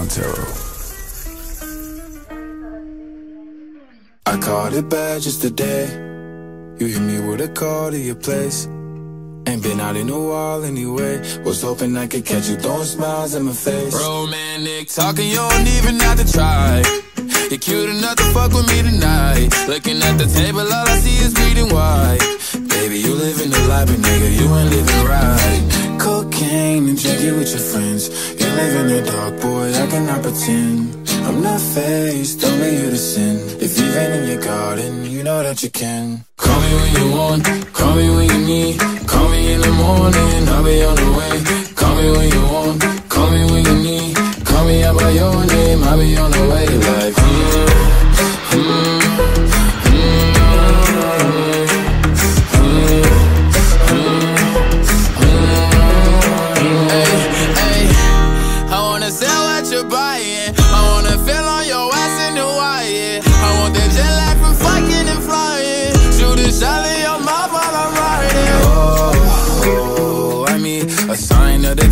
Montero. I caught it bad just today. You hit me with a call to your place. Ain't been out in a while anyway. Was hoping I could catch you throwing smiles in my face. Romantic talking, you don't even have to try. You're cute enough to fuck with me tonight. Looking at the table, all I see is bleeding white. Baby, you living the life, but nigga, you ain't living right. Cocaine and drinking with your friends. Live in the dark, boy, I cannot pretend. I'm not faced, only you to sin. If you've been in your garden, you know that you can. Call me when you want, call me when you need. Call me in the morning, I'll be on the way. Call me when you want, call me when you need. Call me out by your name, I'll be on the way. Like,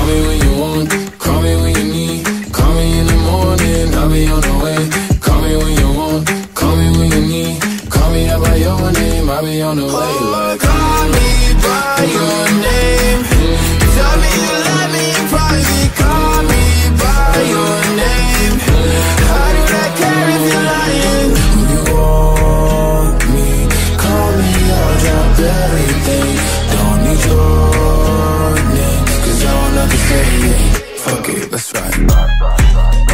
Call me when you want, call me when you need. Call me in the morning, I'll be on the way. Call me when you want, call me when you need. Call me by your name, I'll be on the way. Like, call me by your name. Tell me. bye, bye.